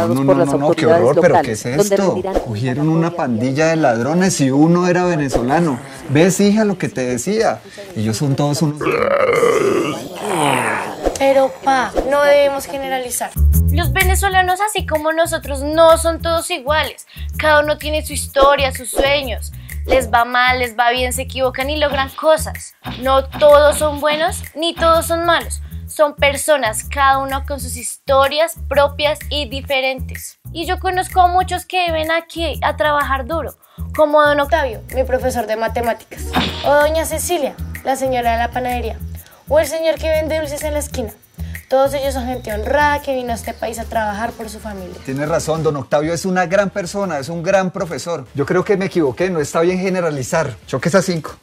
autorizados no, por no, las no, no, qué autoridades horror, pero ¿qué locales, es esto? Cogieron una pandilla de ladrones y uno era venezolano. ¿Ves, hija, lo que te decía? Ellos son todos unos... Pero, pa, no debemos generalizar. Los venezolanos, así como nosotros, no son todos iguales. Cada uno tiene su historia, sus sueños. Les va mal, les va bien, se equivocan y logran cosas. No todos son buenos ni todos son malos. Son personas, cada uno con sus historias propias y diferentes. Y yo conozco a muchos que ven aquí a trabajar duro, como don Octavio, mi profesor de matemáticas. O doña Cecilia, la señora de la panadería. O el señor que vende dulces en la esquina. Todos ellos son gente honrada que vino a este país a trabajar por su familia. Tienes razón, don Octavio es una gran persona, es un gran profesor. Yo creo que me equivoqué, no está bien generalizar. Choques a cinco.